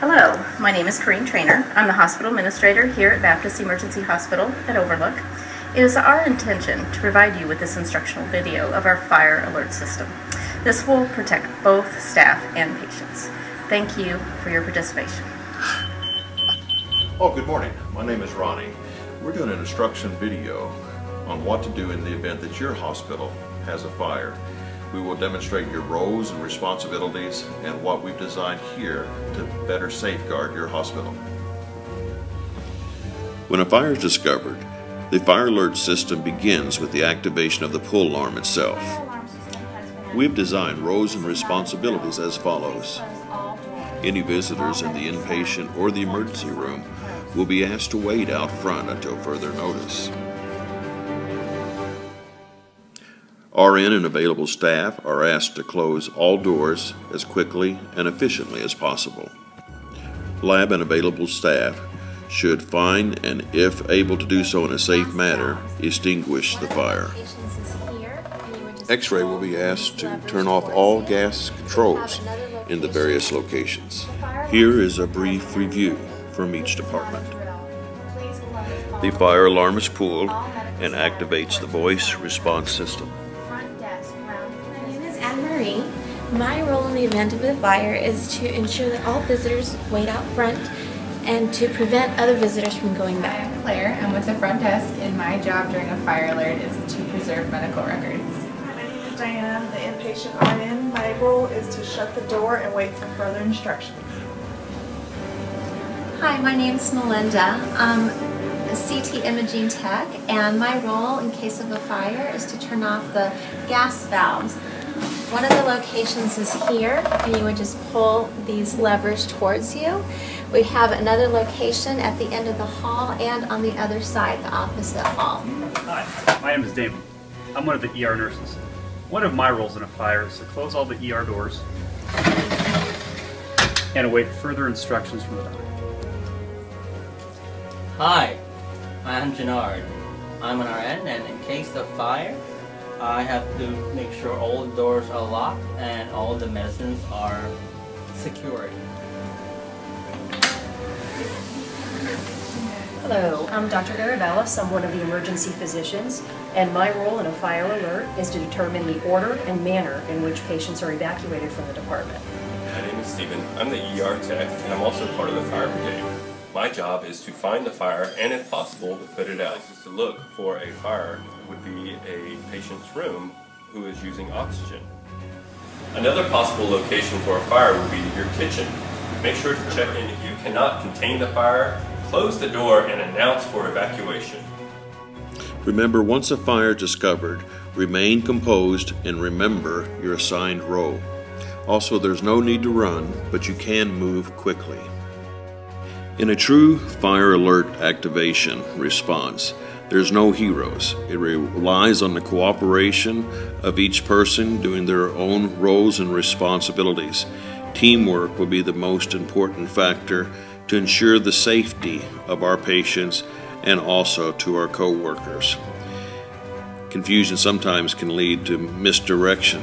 Hello, my name is Corrine Trainer. I'm the hospital administrator here at Baptist Emergency Hospital at Overlook. It is our intention to provide you with this instructional video of our fire alert system. This will protect both staff and patients. Thank you for your participation. Oh, good morning. My name is Ronnie. We're doing an instruction video on what to do in the event that your hospital has a fire. We will demonstrate your roles and responsibilities and what we've designed here to better safeguard your hospital. When a fire is discovered, the fire alert system begins with the activation of the pull alarm itself. We've designed roles and responsibilities as follows. Any visitors in the inpatient or the emergency room will be asked to wait out front until further notice. RN and available staff are asked to close all doors as quickly and efficiently as possible. Lab and available staff should find and, if able to do so in a safe manner, extinguish the fire. X-ray will be asked to turn off all gas controls in the various locations. Here is a brief review from each department. The fire alarm is pulled and activates the voice response system. Anne-Marie. My role in the event of a fire is to ensure that all visitors wait out front and to prevent other visitors from going back. I'm Claire. I'm with the front desk and my job during a fire alert is to preserve medical records. My name is Diana, the inpatient RN. My role is to shut the door and wait for further instructions. Hi, my name is Melinda. I'm a CT imaging tech and my role in case of a fire is to turn off the gas valves one of the locations is here, and you would just pull these levers towards you. We have another location at the end of the hall and on the other side, the opposite hall. Hi, my name is David. I'm one of the ER nurses. One of my roles in a fire is to close all the ER doors and await further instructions from the doctor. Hi, I'm Gennard. I'm an RN, and in case of fire, I have to make sure all the doors are locked and all the medicines are secured. Hello, I'm Dr. Garavellis. I'm one of the emergency physicians, and my role in a fire alert is to determine the order and manner in which patients are evacuated from the department. My name is Stephen. I'm the ER tech, and I'm also part of the fire brigade. My job is to find the fire and, if possible, to put it out. To look for a fire would be a patient's room who is using oxygen. Another possible location for a fire would be your kitchen. Make sure to check in if you cannot contain the fire, close the door and announce for evacuation. Remember, once a fire is discovered, remain composed and remember your assigned role. Also, there's no need to run, but you can move quickly. In a true fire alert activation response, there's no heroes. It relies on the cooperation of each person doing their own roles and responsibilities. Teamwork will be the most important factor to ensure the safety of our patients and also to our co-workers. Confusion sometimes can lead to misdirection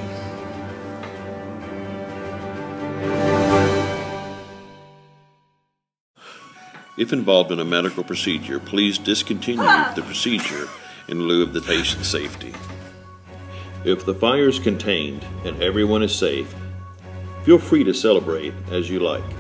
If involved in a medical procedure, please discontinue the procedure in lieu of the patient's safety. If the fire is contained and everyone is safe, feel free to celebrate as you like.